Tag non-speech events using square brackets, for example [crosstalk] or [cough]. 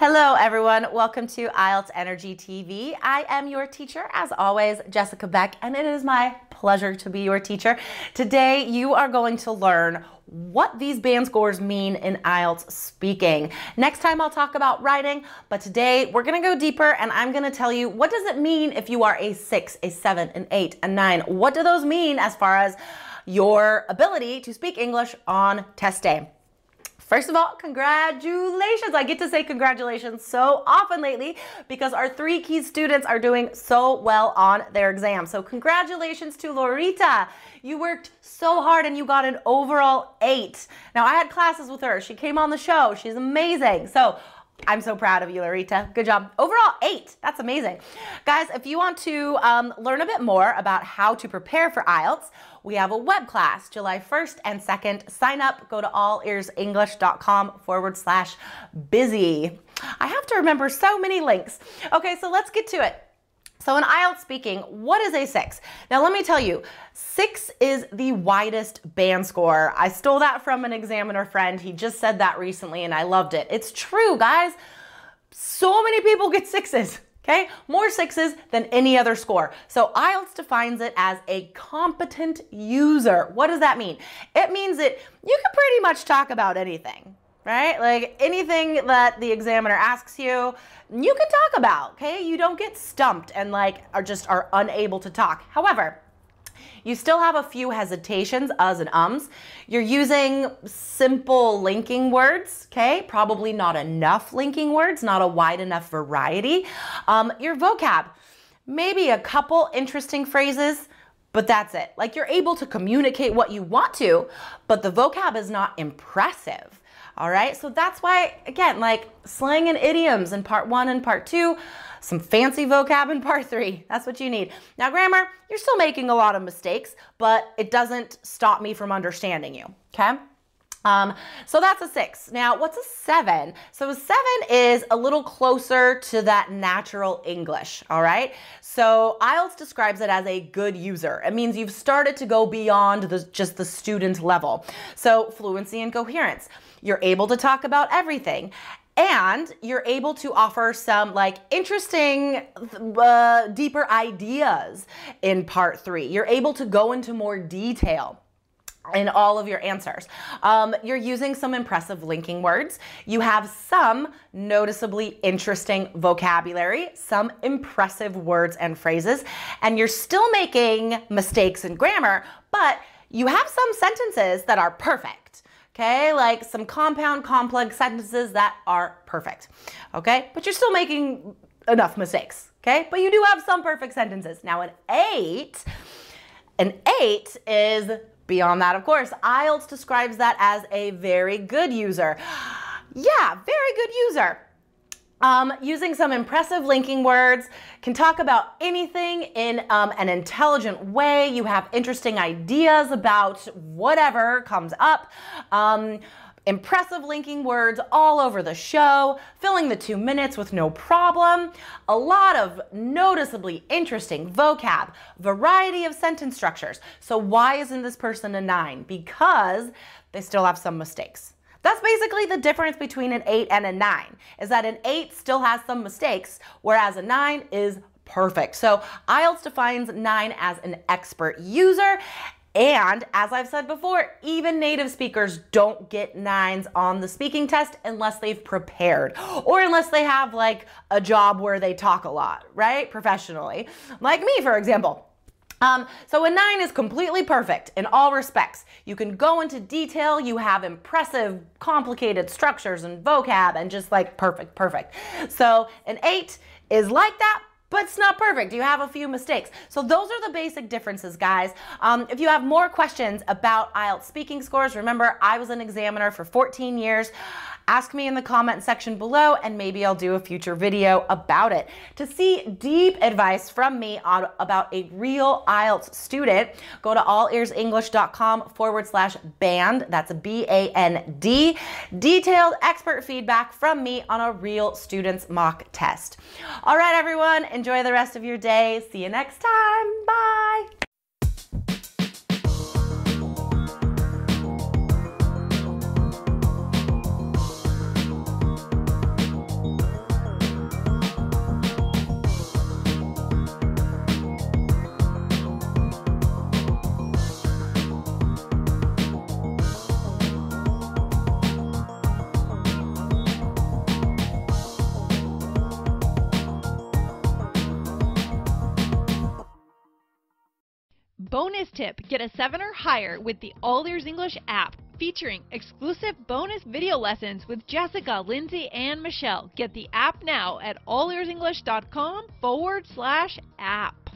Hello, everyone. Welcome to IELTS Energy TV. I am your teacher, as always, Jessica Beck, and it is my pleasure to be your teacher. Today, you are going to learn what these band scores mean in IELTS speaking. Next time I'll talk about writing, but today we're gonna go deeper and I'm gonna tell you what does it mean if you are a six, a seven, an eight, a nine? What do those mean as far as your ability to speak English on test day? First of all, congratulations. I get to say congratulations so often lately because our three key students are doing so well on their exam. So congratulations to Laurita. You worked so hard and you got an overall eight. Now I had classes with her. She came on the show. She's amazing. So I'm so proud of you, Laurita. Good job. Overall, eight. That's amazing. Guys, if you want to um, learn a bit more about how to prepare for IELTS, we have a web class July 1st and 2nd. Sign up, go to allearsenglish.com forward slash busy. I have to remember so many links. Okay, so let's get to it. So in IELTS speaking, what is a six? Now let me tell you, six is the widest band score. I stole that from an examiner friend. He just said that recently and I loved it. It's true, guys. So many people get sixes. Okay, more sixes than any other score. So IELTS defines it as a competent user. What does that mean? It means that you can pretty much talk about anything, right? Like anything that the examiner asks you, you can talk about, okay? You don't get stumped and like are just are unable to talk. However, you still have a few hesitations, us and ums. You're using simple linking words, okay? Probably not enough linking words, not a wide enough variety. Um, your vocab, maybe a couple interesting phrases, but that's it. Like you're able to communicate what you want to, but the vocab is not impressive. All right, so that's why, again, like slang and idioms in part one and part two, some fancy vocab in part three. That's what you need. Now, grammar, you're still making a lot of mistakes, but it doesn't stop me from understanding you, okay? Um, so that's a six. Now, what's a seven? So a seven is a little closer to that natural English, all right? So IELTS describes it as a good user. It means you've started to go beyond the, just the student level. So fluency and coherence. You're able to talk about everything and you're able to offer some like interesting uh, deeper ideas in part three you're able to go into more detail in all of your answers. Um, you're using some impressive linking words. You have some noticeably interesting vocabulary, some impressive words and phrases, and you're still making mistakes in grammar, but you have some sentences that are perfect. Okay, like some compound complex sentences that are perfect. Okay, but you're still making enough mistakes. Okay, but you do have some perfect sentences. Now, an eight, an eight is Beyond that, of course, IELTS describes that as a very good user. [gasps] Yeah, very good user. Um, using some impressive linking words, can talk about anything in um, an intelligent way. You have interesting ideas about whatever comes up. Um, Impressive linking words all over the show, filling the two minutes with no problem. A lot of noticeably interesting vocab, variety of sentence structures. So why isn't this person a nine? Because they still have some mistakes. That's basically the difference between an 8 and a 9, is that an 8 still has some mistakes, whereas a 9 is perfect. So IELTS defines 9 as an expert user, and as I've said before, even native speakers don't get nines on the speaking test unless they've prepared or unless they have like a job where they talk a lot, right? Professionally. Like me, for example. Um, so a nine is completely perfect in all respects. You can go into detail, you have impressive, complicated structures and vocab and just like perfect, perfect. So an eight is like that, but it's not perfect. You have a few mistakes. So those are the basic differences, guys. Um, if you have more questions about IELTS speaking scores, remember I was an examiner for 14 years. Ask me in the comment section below and maybe I'll do a future video about it. To see deep advice from me on about a real IELTS student, go to allearsenglish.com forward slash band. That's B-A-N-D. Detailed expert feedback from me on a real student's mock test. All right, everyone, enjoy the rest of your day. See you next time. Bye. Bonus tip get a 7 or higher with the All Ears English app featuring exclusive bonus video lessons with Jessica, Lindsay, and Michelle. Get the app now at allearsenglish.com forward slash app.